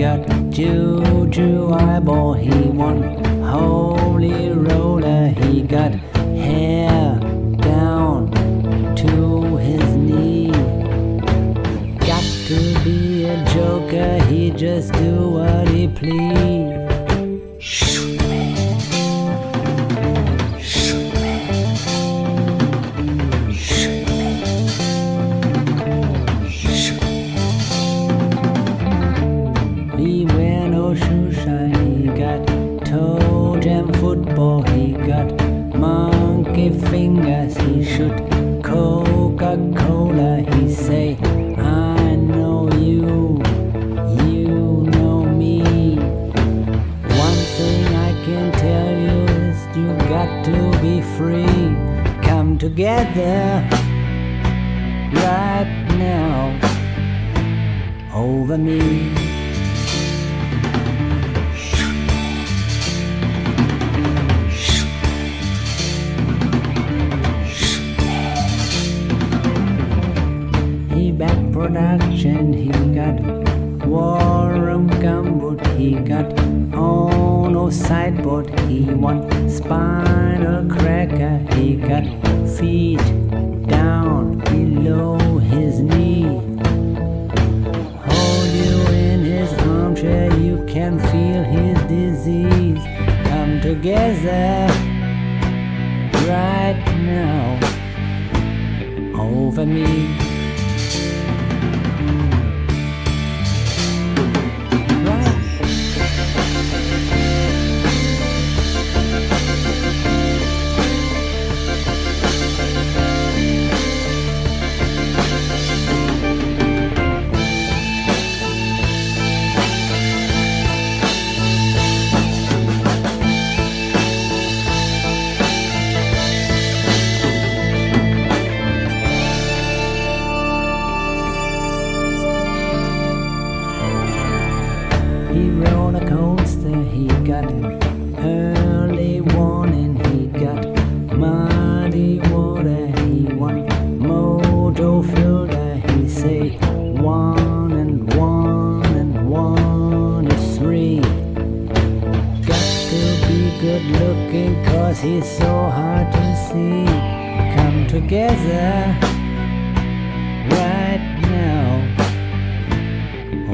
got juju eyeball, he won holy roller, he got hair down to his knee. Got to be a joker, he just do what he please. Fingers, he shoot Coca-Cola, he say, I know you, you know me. One thing I can tell you is you got to be free. Come together right now over me. Back production, he got Warren Gumboot, he got Ono sideboard, he want spinal cracker, he got feet down below his knee. Hold you in his armchair, you can feel his disease. Come together say one and one and one is three. Got to be good looking cause he's so hard to see. Come together right now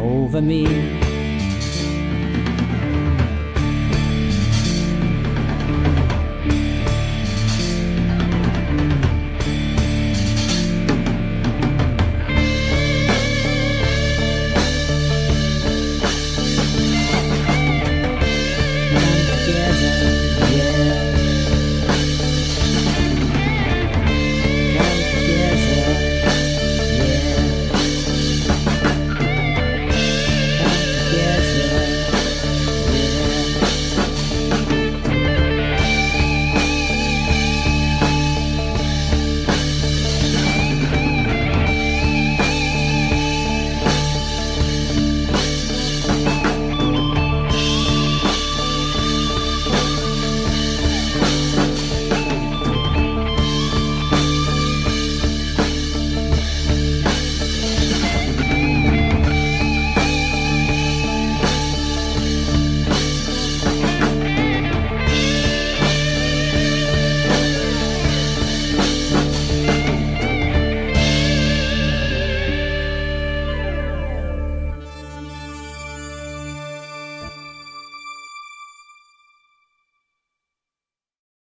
over me.